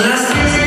Gracias.